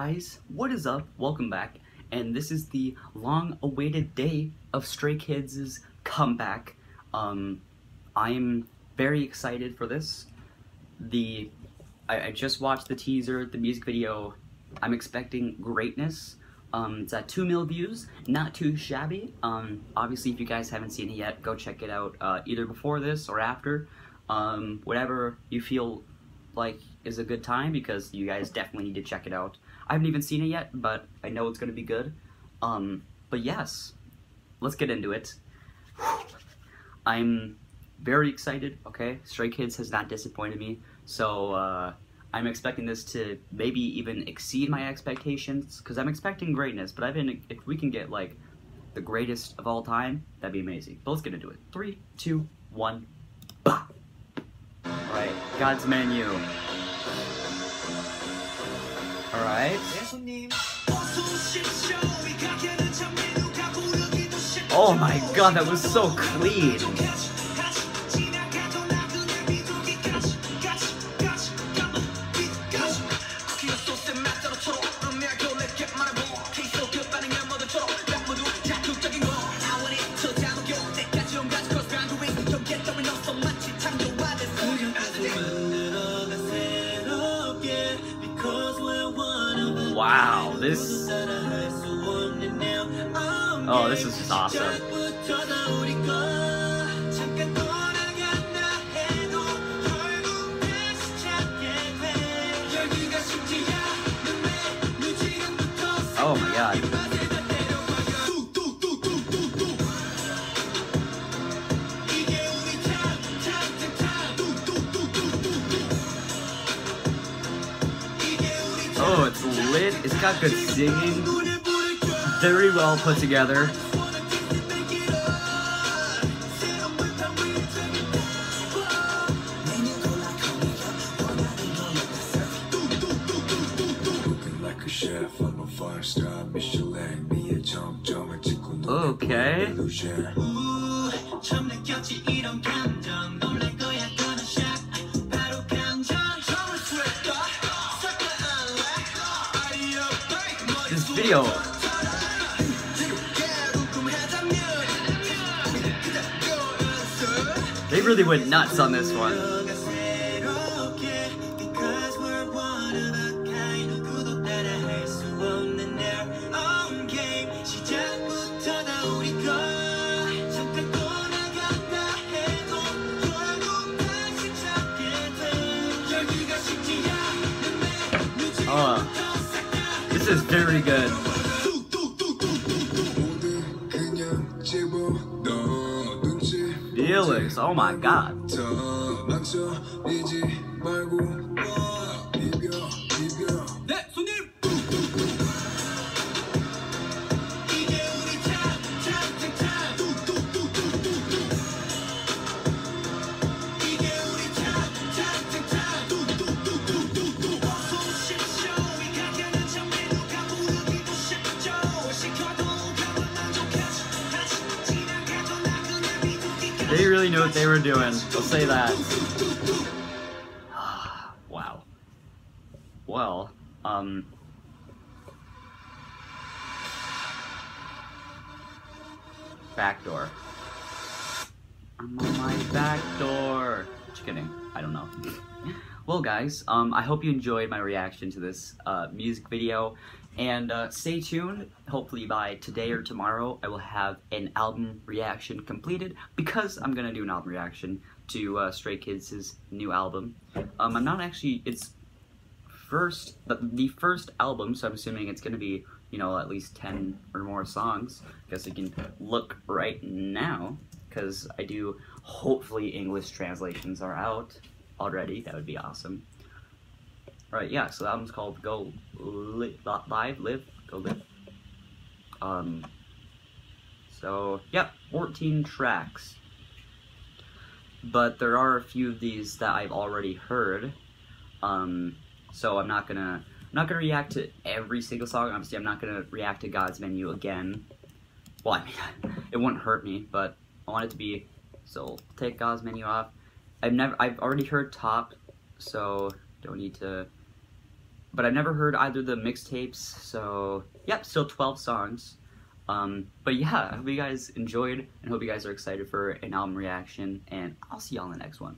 guys, what is up? Welcome back, and this is the long-awaited day of Stray Kids' comeback. Um, I'm very excited for this. The I, I just watched the teaser, the music video. I'm expecting greatness. Um, it's at 2 mil views, not too shabby. Um, obviously, if you guys haven't seen it yet, go check it out uh, either before this or after. Um, whatever you feel like is a good time because you guys definitely need to check it out. I haven't even seen it yet, but I know it's gonna be good. Um, but yes, let's get into it. I'm very excited, okay? Stray Kids has not disappointed me, so uh, I'm expecting this to maybe even exceed my expectations, because I'm expecting greatness, but I've been, if we can get like the greatest of all time, that'd be amazing. But let's get into it. Three, two, one, bah! Alright, God's menu. Alright. Oh my god, that was so clean. This. Oh, this is just awesome. Oh my god. It's lit. It's got good singing. Very well put together. like This video. They really went nuts on this one. This is very good. Felix, oh my god. They really knew what they were doing. I'll say that. wow. Well, um. Back door. I'm on my back door. Just kidding. I don't know. well, guys, um, I hope you enjoyed my reaction to this uh, music video. And uh, stay tuned. Hopefully, by today or tomorrow, I will have an album reaction completed because I'm gonna do an album reaction to uh, Stray Kids' new album. Um, I'm not actually. It's first, the, first album, so I'm assuming it's gonna be, you know, at least 10 or more songs. I guess I can look right now because I do. Hopefully, English translations are out already. That would be awesome. Right, yeah, so the album's called Go Li- Live, Live, Go Live. Um, so, yeah, 14 tracks. But there are a few of these that I've already heard. Um, so I'm not gonna, I'm not gonna react to every single song. Obviously, I'm not gonna react to God's Menu again. Well, I mean, it wouldn't hurt me, but I want it to be, so take God's Menu off. I've never, I've already heard Top, so don't need to but I've never heard either the mixtapes. So yep, still 12 songs. Um, but yeah, I hope you guys enjoyed and hope you guys are excited for an album reaction. And I'll see y'all in the next one.